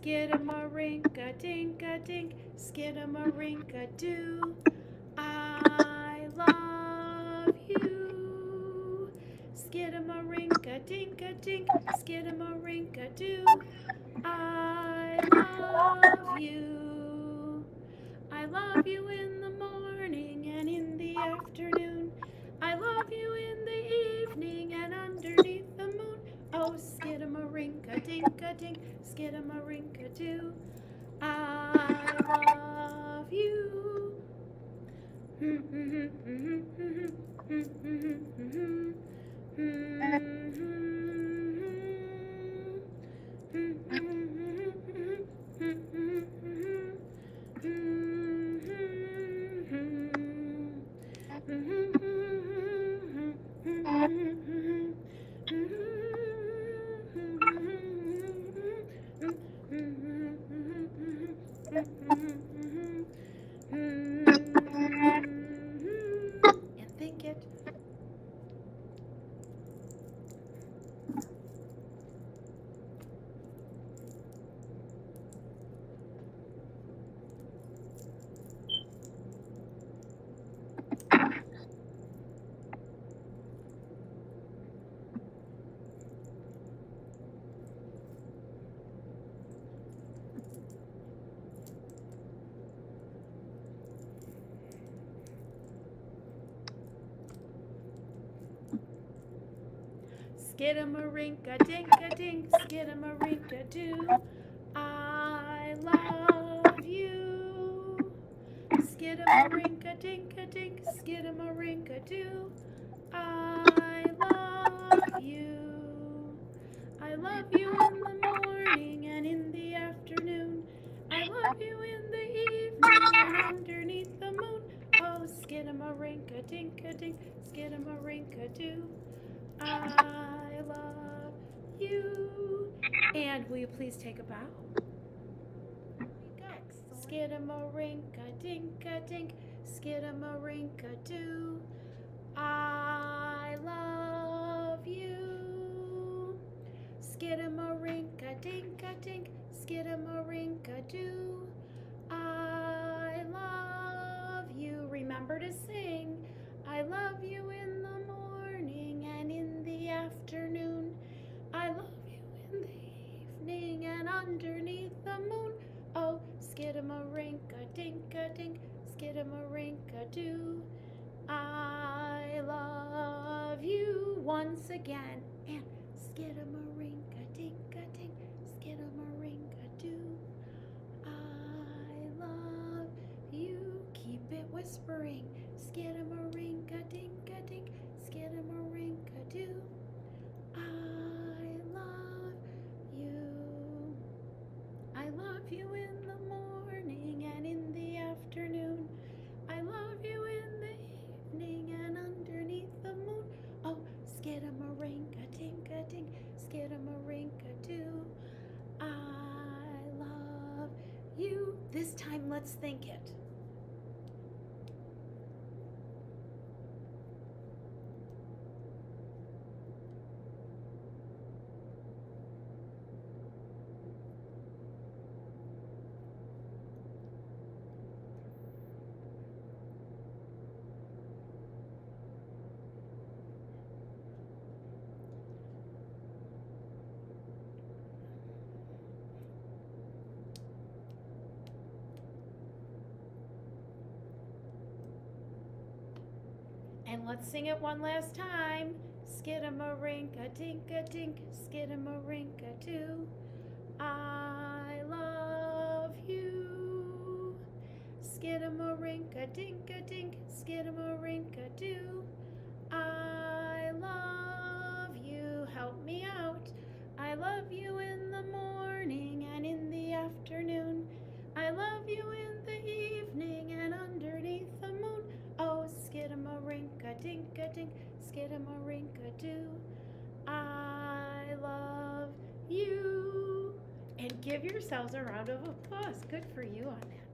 Skidamarinka dinka dink, skidamarinka do. I love you. Skidamarinka dinka dink, skidamarinka do. I love you. I love you in the morning and in the afternoon. I love you in the evening and underneath the moon. Oh, skidamarinka dinka dink, skidamarinka do. I and think it. Skidamarinka dinka dink, skidamarinka do. I love you. Skidamarinka dinka dink, skidamarinka do. I love you. I love you in the morning and in the afternoon. I love you in the evening and underneath the moon. Oh, skidamarinka dinka dink, skidamarinka do. I love you. And will you please take a bow? Skidamarinka dinka dink, skidamarinka do. I love you. Skidamarinka dinka dink, do. I love you once again. And skidamarinka let's think it. And let's sing it one last time. Skidamarinka dinka dink, skidamarinka do. I love you. Skidamarinka dinka do. I love you. And give yourselves a round of applause. Good for you on that.